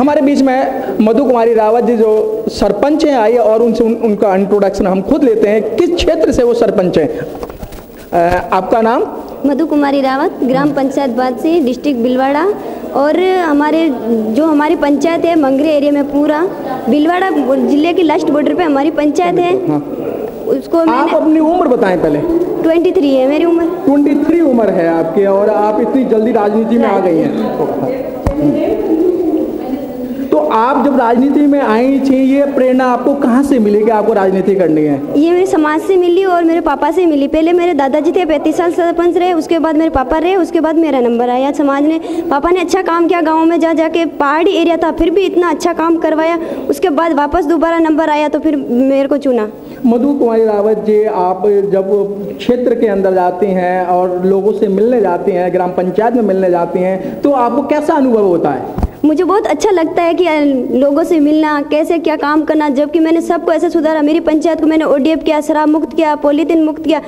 हमारे बीच में मधु कुमारी रावत जी जो सरपंच हैं आइए और उनसे उन, उनका इंट्रोडक्शन हम खुद लेते हैं। किस क्षेत्र से वो सरपंच हैं? आपका नाम? मधु कुमारी रावत ग्राम पंचायत बादसी डिस्ट्रिक्ट बिलवाड़ा। और हमारे जो हमारी पंचायत है मंगरे एरिया में पूरा। बिलवाड़ा ज़िले की लास्ट बॉर्डर पे हमारी पंचायत है। हाँ। उसको आप अपनी उम्र बताएँ पहले। ट्वेंटी थ्री है मेरी उम्र। 23 उम्र है आपकी और आप इतनी जल्दी राजनीति में आ गई हैं। आप जब राजनीति में आई थी ये प्रेरणा आपको कहाँ से मिली कि आपको राजनीति करनी है? ये मेरे समाज से मिली और मेरे पापा से मिली। पहले मेरे दादाजी थे पैंतीस साल सरपंच रहे उसके बाद मेरे पापा रहे उसके बाद मेरा नंबर आया। समाज ने पापा ने अच्छा काम किया गाँव में जा जाके पहाड़ी एरिया था फिर भी इतना अच्छा काम करवाया। उसके बाद वापस दोबारा नंबर आया तो फिर मेरे को चुना। मधु कुमारी रावत जी आप जब क्षेत्र के अंदर जाती हैं और लोगों से मिलने जाती हैं ग्राम पंचायत में मिलने जाती हैं तो आपको कैसा अनुभव होता है? मुझे बहुत अच्छा लगता है कि लोगों से मिलना, कैसे क्या काम करना, जबकि मैंने सबको ऐसे सुधारा। मेरी पंचायत को मैंने ओडीएफ किया शराब मुक्त किया, पॉलीथीन मुक्त किया।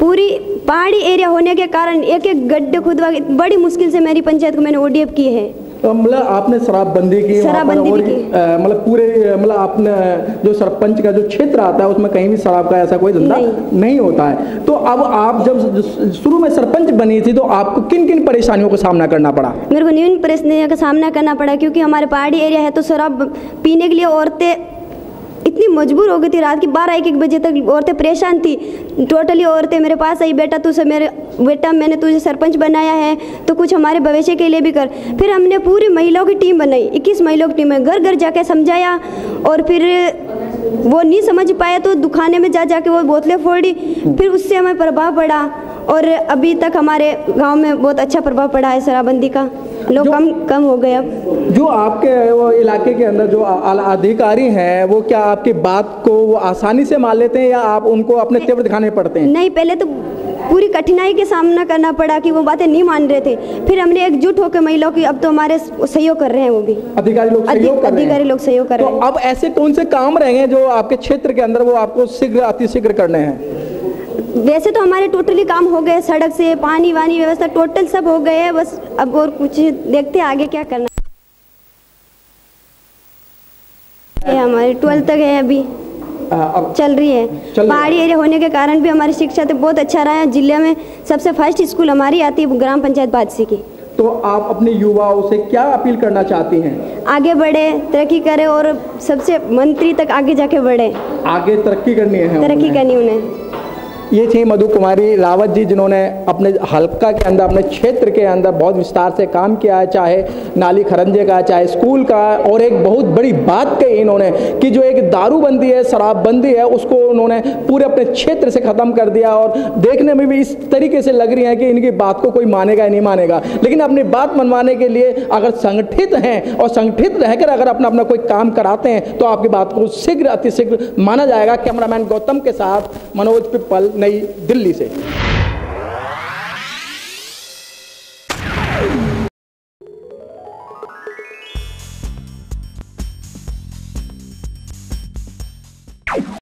पूरी पहाड़ी एरिया होने के कारण एक एक गड्ढे खुदवा, बड़ी मुश्किल से मेरी पंचायत को मैंने ओडीएफ की है। मतलब आपने शराबबंदी की शराबबंदी मतलब पूरे मतलब आपने जो सरपंच का जो क्षेत्र आता है उसमें कहीं भी शराब का ऐसा कोई धंधा नहीं। नहीं होता है। तो अब आप जब शुरू में सरपंच बनी थी तो आपको किन किन परेशानियों का सामना करना पड़ा? मेरे को न्यून परेशानियों का सामना करना पड़ा क्योंकि हमारे पहाड़ी एरिया है तो शराब पीने के लिए औरतें इतनी मजबूर हो गई थी रात की बारह, एक एक बजे तक औरतें परेशान थी। टोटली औरतें मेरे पास आई, बेटा तू से मेरे, बेटा मैंने तुझे सरपंच बनाया है तो कुछ हमारे भविष्य के लिए भी कर। फिर हमने पूरी महिलाओं की टीम बनाई, इक्कीस महिलाओं की टीम है घर घर जाके समझाया और फिर वो नहीं समझ पाया तो दुखाने में जा, जाके वो बोतलें फोड़ी। फिर उससे हमें प्रभाव पड़ा और अभी तक हमारे गाँव में बहुत अच्छा प्रभाव पड़ा है शराबबंदी का। लोग कम कम हो गए अब। जो आपके वो इलाके के अंदर जो अधिकारी हैं वो क्या आपकी बात को वो आसानी से मान लेते हैं या आप उनको अपने तेवर दिखाने पड़ते हैं? नहीं पहले तो पूरी कठिनाई के सामना करना पड़ा कि वो बातें नहीं मान रहे थे। फिर हमने एकजुट होकर महिलाओं की अब तो हमारे सहयोग कर रहे हैं वो भी। अधिकारी लोग सहयोग कर रहे अधिकारी लोग सहयोग कर तो रहे हैं। तो अब ऐसे कौन से काम रहेंगे जो आपके क्षेत्र के अंदर वो आपको शीघ्र अतिशीघ्र करने हैं? वैसे तो हमारे टोटली काम हो गए सड़क से पानी वानी व्यवस्था टोटल सब हो गए हैं बस अब और कुछ देखते हैं आगे क्या करना ये हमारी ट्वेल्थ तक है अभी अब चल रही है। है। पहाड़ी एरिया होने के कारण भी हमारी शिक्षा तो बहुत अच्छा रहा है ज़िले में सबसे फ़र्स्ट स्कूल हमारी आती है ग्राम पंचायत बादसी की। तो आप अपने युवाओं से क्या अपील करना चाहती हैं? आगे बढ़े तरक्की करे और सबसे मंत्री तक आगे जाके बढ़े। आगे तरक्की करनी है तरक्की। करनी उन्हें। ये थी मधु कुमारी रावत जी, जिन्होंने अपने हल्का के अंदर, अपने क्षेत्र के अंदर बहुत विस्तार से काम किया है चाहे नाली खरंजे का, चाहे स्कूल का, और एक बहुत बड़ी बात कही इन्होंने कि जो एक दारूबंदी है, शराबबंदी है, उसको उन्होंने पूरे अपने क्षेत्र से ख़त्म कर दिया, और देखने में भी इस तरीके से लग रही है कि इनकी बात को कोई मानेगा या नहीं मानेगा। लेकिन अपनी बात मनवाने के लिए अगर संगठित हैं, और संगठित रहकर अगर अपना अपना कोई काम कराते हैं तो आपकी बात को शीघ्र अतिशीघ्र माना जाएगा। कैमरामैन गौतम के साथ मनोज पिप्पल नई दिल्ली से।